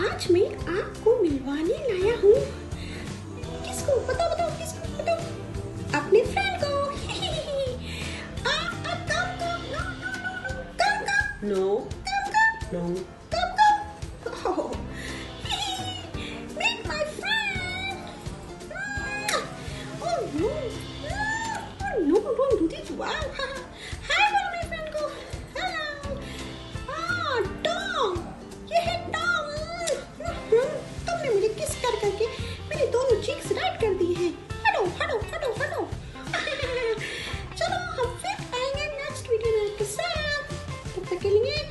आज मैं आपको मिलवाने लाया हूँ। किसको? बताओ बताओ किसको? बताओ। अपने फ्रेंड को। आ, आ, कम Только написал, так так или нет.